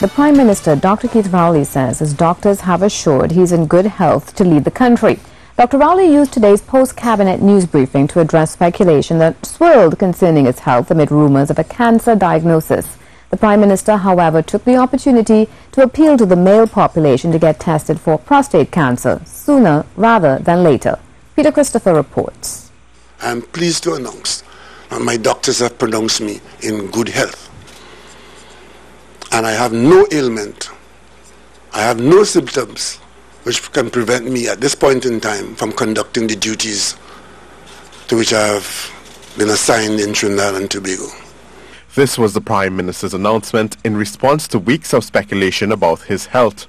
The Prime Minister, Dr. Keith Rowley, says his doctors have assured he's in good health to lead the country. Dr. Rowley used today's post-cabinet news briefing to address speculation that swirled concerning his health amid rumors of a cancer diagnosis. The Prime Minister, however, took the opportunity to appeal to the male population to get tested for prostate cancer sooner rather than later. Peter Christopher reports. I am pleased to announce that my doctors have pronounced me in good health. And I have no ailment. I have no symptoms which can prevent me at this point in time from conducting the duties to which I have been assigned in Trinidad and Tobago. This was the Prime Minister's announcement in response to weeks of speculation about his health.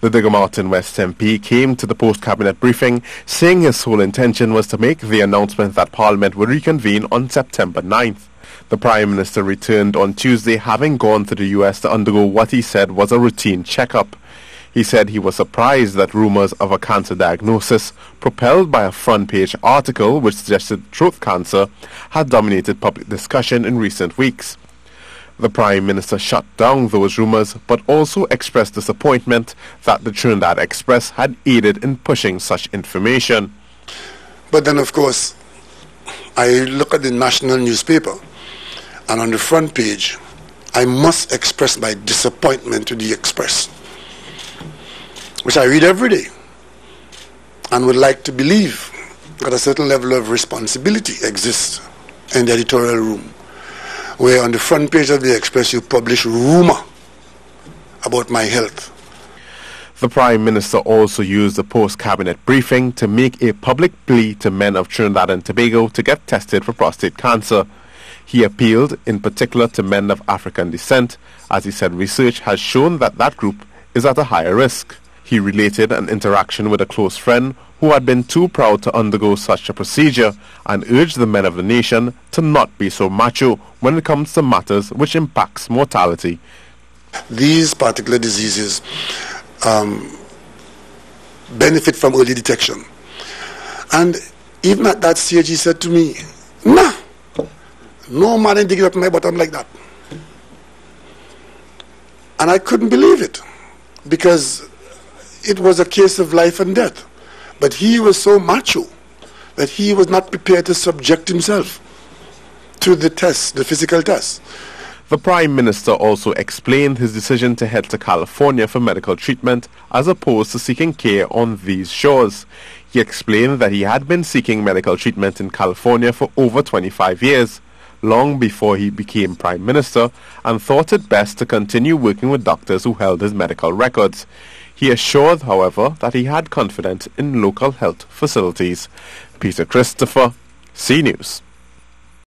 The Diego Martin West MP came to the post-cabinet briefing saying his sole intention was to make the announcement that Parliament would reconvene on September 9th. The Prime Minister returned on Tuesday having gone to the US to undergo what he said was a routine checkup. He said he was surprised that rumors of a cancer diagnosis, propelled by a front page article which suggested throat cancer, had dominated public discussion in recent weeks. The Prime Minister shut down those rumors but also expressed disappointment that the Trinidad Express had aided in pushing such information. But then, of course, I look at the national newspaper, and on the front page, I must express my disappointment to the Express which I read every day, and would like to believe that a certain level of responsibility exists in the editorial room, where on the front page of the Express you publish rumor about my health. The Prime Minister also used the post-cabinet briefing to make a public plea to men of Trinidad and Tobago to get tested for prostate cancer. He appealed in particular to men of African descent, as he said research has shown that that group is at a higher risk. He related an interaction with a close friend who had been too proud to undergo such a procedure and urged the men of the nation to not be so macho when it comes to matters which impacts mortality. These particular diseases um, benefit from early detection. And even at that stage, he said to me, no man ain't digging up my bottom like that. And I couldn't believe it because it was a case of life and death. But he was so macho that he was not prepared to subject himself to the test, the physical test. The Prime Minister also explained his decision to head to California for medical treatment as opposed to seeking care on these shores. He explained that he had been seeking medical treatment in California for over 25 years, long before he became Prime Minister, and thought it best to continue working with doctors who held his medical records. He assured, however, that he had confidence in local health facilities. Peter Christopher, C News.